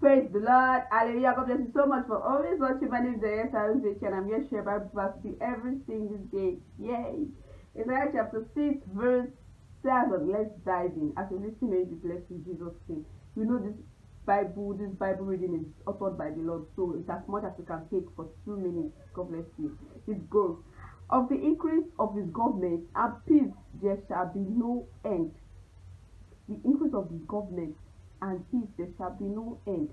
Praise the Lord. Hallelujah. God bless you so much for always watching. My name is Diana Sarunzichi and I'm here to share Bible verse every single day. Yay. Isaiah chapter 6 verse 7. Let's dive in. As you listen, may be blessed in Jesus' name. You know this Bible, this Bible reading is authored by the Lord. So it's as much as you can take for two minutes. God bless you. It goes. Of the increase of his government and peace there shall be no end. The increase of his government and peace there shall be no end.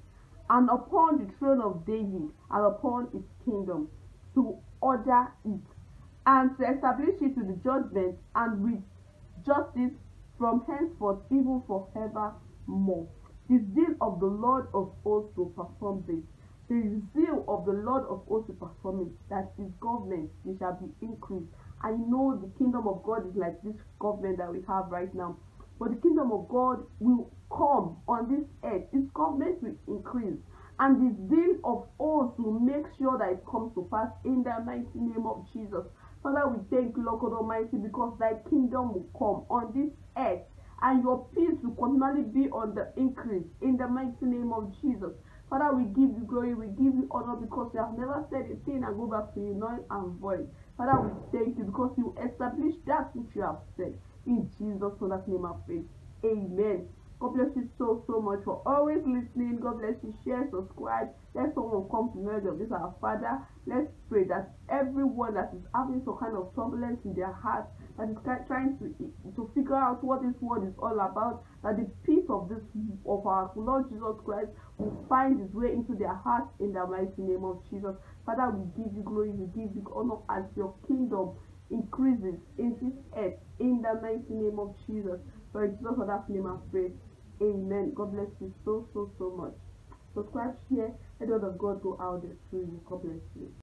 And upon the throne of David and upon his kingdom to order it and to establish it with the judgment and with justice from henceforth even forevermore. The zeal of the Lord of hosts will perform this. The zeal of the Lord of hosts will perform it, that his government it shall be increased. I know the kingdom of God is like this government that we have right now. But the kingdom of God will come on this earth. His government will increase. And the zeal of hosts will make sure that it comes to pass in the mighty name of Jesus. Father, we thank you, Lord God Almighty, because thy kingdom will come on this earth and your peace will continually be on the increase in the mighty name of Jesus. Father, we give you glory, we give you honor because you have never said a thing and go back to you null and void. Father, we thank you because you established that which you have said. In Jesus' name I pray. Amen. God bless you so, so much for always listening. God bless you. Share, subscribe. Let someone come to know of this, our Father. Let's pray that everyone that is having some kind of turbulence in their heart, that is trying to, to figure out what this world is all about, that the peace of this of our Lord Jesus Christ will find its way into their hearts in the mighty name of Jesus. Father, we give you glory, we give you honor as your kingdom increases in this earth the mighty name of Jesus. For Jesus for that name I pray. Amen. God bless you so so so much. Subscribe, share, let the word of God go out there through you. God bless you.